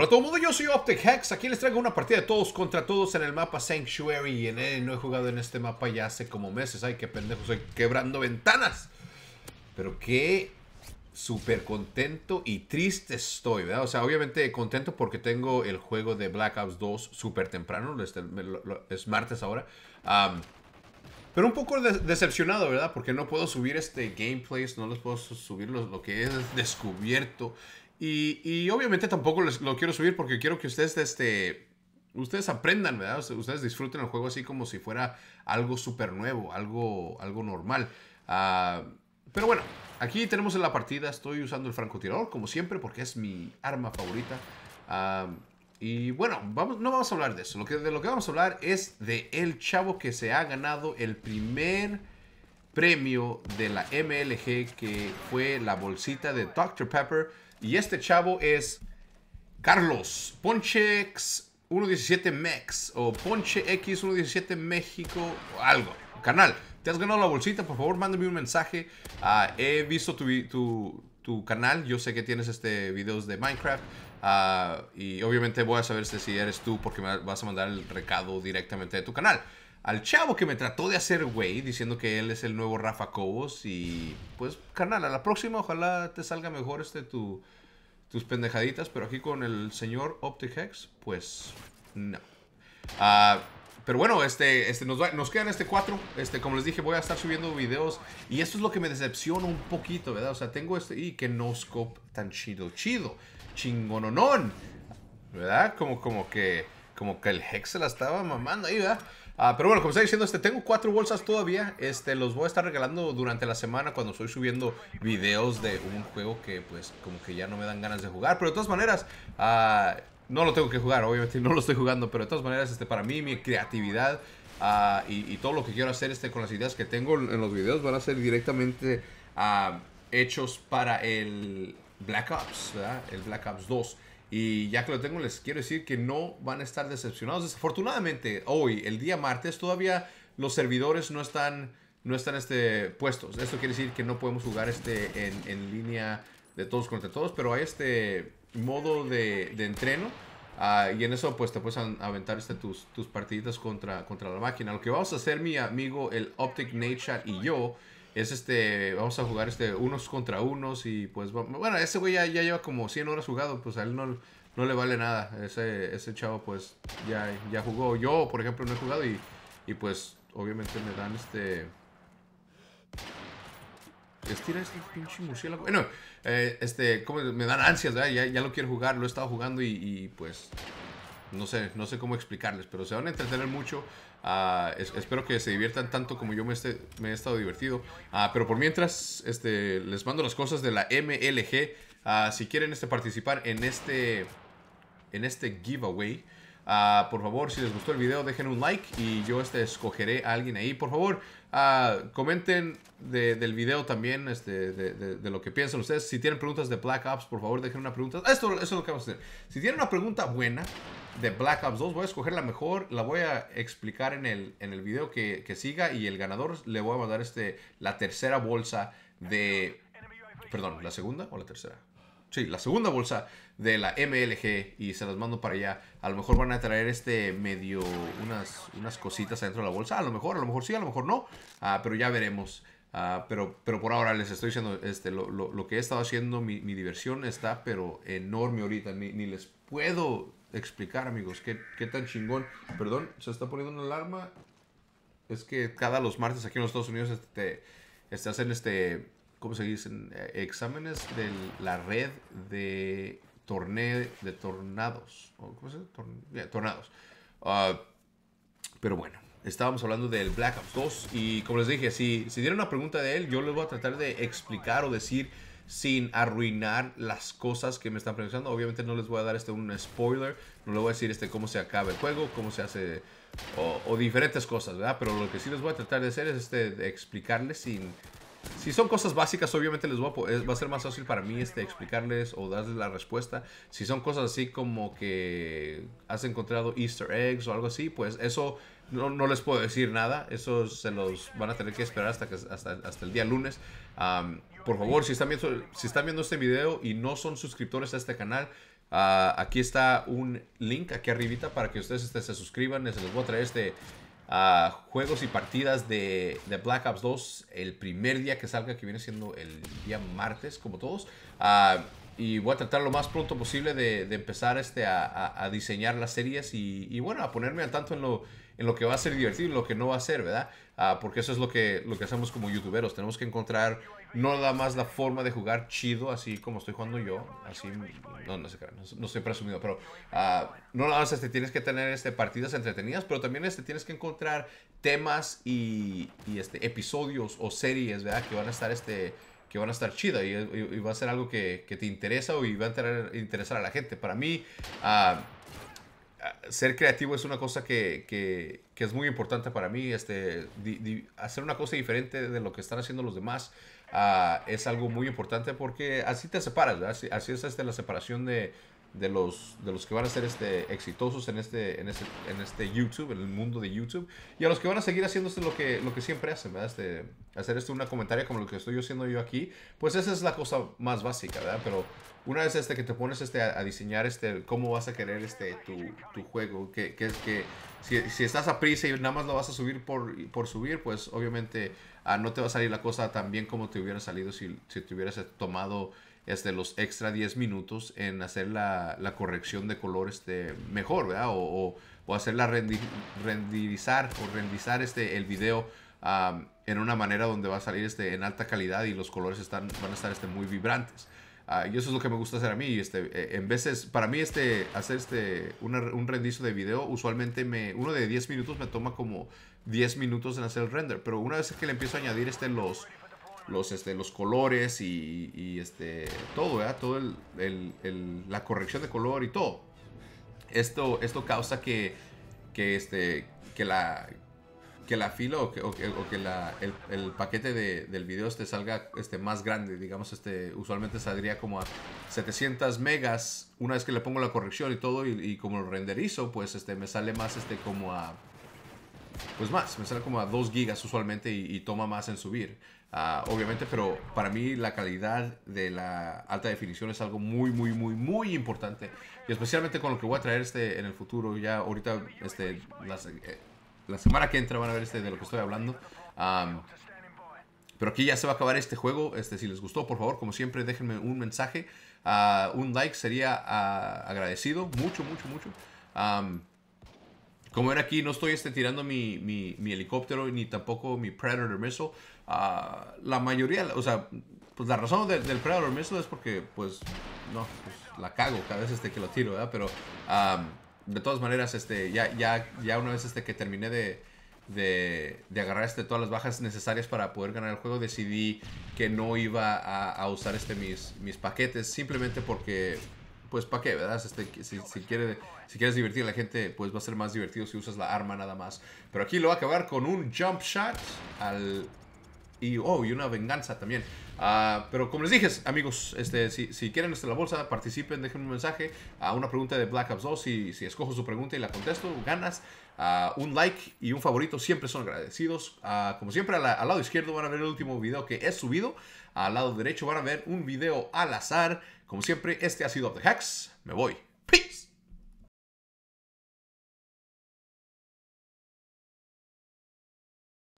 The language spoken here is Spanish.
Hola a todo el mundo, yo soy Optic Hex. Aquí les traigo una partida de todos contra todos en el mapa Sanctuary. Y en él no he jugado en este mapa ya hace como meses. Ay, qué pendejo, soy quebrando ventanas. Pero qué súper contento y triste estoy, ¿verdad? O sea, obviamente contento porque tengo el juego de Black Ops 2 súper temprano. Este, es martes ahora. pero un poco decepcionado, ¿verdad? Porque no puedo subir este gameplays, no les puedo subir lo que he descubierto y, obviamente tampoco les, lo quiero subir porque quiero que ustedes, este, ustedes aprendan, ¿verdad? Ustedes disfruten el juego así como si fuera algo súper nuevo, algo, algo normal. Ah, pero bueno, aquí tenemos en la partida, estoy usando el francotirador como siempre porque es mi arma favorita. Ah, y bueno, vamos, no vamos a hablar de eso. Lo que, de lo que vamos a hablar es de el chavo que se ha ganado el primer premio de la MLG que fue la bolsita de Dr. Pepper. Y este chavo es Carlos Ponchex 117 Mex o Ponche X 117 México o algo. Canal, te has ganado la bolsita, por favor mándame un mensaje. Ah, he visto tu, tu, canal, yo sé que tienes este videos de Minecraft. Ah, y obviamente voy a saber si eres tú porque me vas a mandar el recado directamente de tu canal al chavo que me trató de hacer güey, diciendo que él es el nuevo Rafa Cobos. Y pues, carnal, a la próxima ojalá te salga mejor este tu, tus pendejaditas. Pero aquí con el señor Optic Hex, pues no. Ah, pero bueno, este, este, nos, nos quedan este 4. Este, como les dije, voy a estar subiendo videos. Y esto es lo que me decepciona un poquito, ¿verdad? O sea, tengo este. Y que no scope tan chido, chido. Chingononón. ¿Verdad? Como, como que. Como que el Hex se la estaba mamando ahí, ¿verdad? Ah, pero bueno, como estaba diciendo, este, tengo cuatro bolsas todavía. Este, los voy a estar regalando durante la semana cuando estoy subiendo videos de un juego que pues como que ya no me dan ganas de jugar. Pero de todas maneras, ah, no lo tengo que jugar, obviamente no lo estoy jugando. Pero de todas maneras, este, para mí, mi creatividad ah, y, todo lo que quiero hacer este, con las ideas que tengo en los videos van a ser directamente hechos para el Black Ops, ¿verdad? El Black Ops 2. Y ya que lo tengo, les quiero decir que no van a estar decepcionados. Desafortunadamente, hoy, el día martes, todavía los servidores no están, no están este, puestos. Esto quiere decir que no podemos jugar este en, en línea de todos contra todos, pero hay este modo de, de entreno. Uh, y en eso pues te puedes aventar este, tus, tus partiditas contra, contra la máquina. Lo que vamos a hacer mi amigo el Optic Nate y yo es este, vamos a jugar este unos contra unos y pues bueno, ese güey ya, lleva como 100 horas jugado, pues a él no, no le vale nada. Ese, ese chavo pues ya, ya jugó. Yo, por ejemplo, no he jugado y, y pues obviamente me dan este... Estira este pinche murciélago. Bueno, eh, este, como me dan ansias, Ya, ya lo quiero jugar, lo he estado jugando y, y pues no sé, no sé cómo explicarles, pero se van a entretener mucho. Ah, espero que se diviertan tanto como yo me, me he estado divertido. Ah, pero por mientras, este, les mando las cosas de la MLG. Ah, si quieren este, participar en este, en este giveaway, por favor, si les gustó el video, dejen un like y yo este, escogeré a alguien ahí. Por favor, comenten del video también este, de, lo que piensan ustedes. Si tienen preguntas de Black Ops, por favor, dejen una pregunta. Esto, es lo que vamos a hacer. Si tienen una pregunta buena, de Black Ops 2. Voy a escoger la mejor, la voy a explicar en el, en el video que, siga y el ganador le voy a mandar este, la tercera bolsa de... Perdón, ¿la segunda o la tercera? Sí, la segunda bolsa de la MLG y se las mando para allá. A lo mejor van a traer este medio, unas, unas cositas adentro de la bolsa. A lo mejor, a lo mejor sí, a lo mejor no. Ah, pero ya veremos. Ah, pero, pero por ahora les estoy diciendo, este, lo, que he estado haciendo, mi, diversión está pero enorme ahorita. Ni, ni les puedo explicar, amigos, qué, qué tan chingón. Perdón, se está poniendo una alarma. Es que cada los martes aquí en los Estados Unidos este, este hacen este, ¿cómo se dicen? Eh, exámenes de la red de torneo de tornados. ¿Cómo se dice? tornados. Ah, pero bueno, estábamos hablando del Black Ops 2 y como les dije, si, si tienen una pregunta de él, yo les voy a tratar de explicar o decir sin arruinar las cosas que me están preguntando. Obviamente no les voy a dar este un spoiler, no les voy a decir este cómo se acaba el juego, cómo se hace o, diferentes cosas, ¿verdad? Pero lo que sí les voy a tratar de hacer es este de explicarles sin si son cosas básicas, obviamente les voy a, va a ser más fácil para mí este, explicarles o darles la respuesta. Si son cosas así como que has encontrado easter eggs o algo así, pues eso no, les puedo decir nada. Eso se los van a tener que esperar hasta, que, el día lunes. por favor, si están, viendo, si están viendo este video y no son suscriptores a este canal, Ah, aquí está un link aquí arribita para que ustedes este, se suscriban. Les voy a traer este juegos y partidas de, Black Ops 2 el primer día que salga, que viene siendo el día martes, como todos. Uh, y voy a tratar lo más pronto posible de, empezar este, a, diseñar las series y, bueno, a ponerme al tanto en lo, en lo que va a ser divertido y lo que no va a ser, ¿verdad? Ah, porque eso es lo que, lo que hacemos como youtuberos. Tenemos que encontrar no nada más la forma de jugar chido, así como estoy jugando yo. Así, no, no sé, no, no estoy presumido, pero uh, no nada más este, tienes que tener este, partidas entretenidas, pero también este, tienes que encontrar temas y, este, episodios o series, ¿verdad? Que van a estar este que van a estar chidas y, va a ser algo que, te interesa y va a interesar a la gente. Para mí, ah, ser creativo es una cosa que, es muy importante para mí. Este, hacer una cosa diferente de lo que están haciendo los demás ah, es algo muy importante porque así te separas, Así, así es este, la separación de, de los, de los que van a ser este, exitosos en este, en, este, en este YouTube, en el mundo de YouTube, y a los que van a seguir haciendo lo que, lo que siempre hacen, ¿verdad? Este, hacer este una comentaria como lo que estoy haciendo yo aquí, pues esa es la cosa más básica, ¿verdad? Pero una vez este, que te pones este, a, diseñar este, cómo vas a querer este, tu, tu juego, que, que es que si, si, estás a prisa y nada más lo vas a subir por, por subir, pues obviamente ah, no te va a salir la cosa tan bien como te hubiera salido si, si te hubieras tomado este, los extra 10 minutos en hacer la, la corrección de color este, mejor, ¿verdad? O, o, hacerla renderizar o renderizar este, el video en una manera donde va a salir este, en alta calidad y los colores están, van a estar este, muy vibrantes. Uh, y eso es lo que me gusta hacer a mí. Este, eh, en veces, para mí, este, hacer este, un rendizo de video, usualmente me, uno de 10 minutos me toma como 10 minutos en hacer el render. Pero una vez que le empiezo a añadir este, los, los, este, los colores y, este, todo. Todo el, la corrección de color y todo. Esto, esto causa que, que, este, que la, que la fila o que, o que, el, paquete de, del video este salga este, más grande. Digamos, este, usualmente saldría como a 700 megas una vez que le pongo la corrección y todo y, como lo renderizo, pues este, me sale más este, como a... Pues más, me sale como a 2 gigas usualmente y, toma más en subir. Ah, obviamente, pero para mí la calidad de la alta definición es algo muy, muy, muy, muy importante. Y especialmente con lo que voy a traer este en el futuro. Ya ahorita, este, eh, la semana que entra van a ver este de lo que estoy hablando. pero aquí ya se va a acabar este juego. Este, si les gustó, por favor, como siempre, déjenme un mensaje. Uh, un like sería uh, agradecido. Mucho, mucho, mucho. Como era aquí, no estoy este, tirando mi, mi, mi, helicóptero ni tampoco mi Predator Missile la mayoría, o sea, pues la razón del Predator Missile es porque, pues, no, pues la cago cada vez este que lo tiro, ¿verdad? Pero de todas maneras, este, ya, ya, ya una vez este que terminé de, de, de, agarrar este, todas las bajas necesarias para poder ganar el juego, decidí que no iba a, a usar este, mis, mis paquetes simplemente porque, pues, ¿para qué, verdad? Este, si, si, quiere, si quieres divertir a la gente, pues va a ser más divertido si usas la arma nada más. Pero aquí lo voy a acabar con un jump shot al y, oh, una venganza también. Uh, pero como les dije, amigos, este, si, si quieren este, la bolsa, participen, dejen un mensaje a una pregunta de Black Ops 2. Si, escojo su pregunta y la contesto, ganas. Uh, un like y un favorito siempre son agradecidos. Uh, como siempre, al, lado izquierdo van a ver el último video que he subido. Al lado derecho van a ver un video al azar. Como siempre, este ha sido The Hacks. Me voy.